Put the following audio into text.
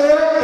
Yes.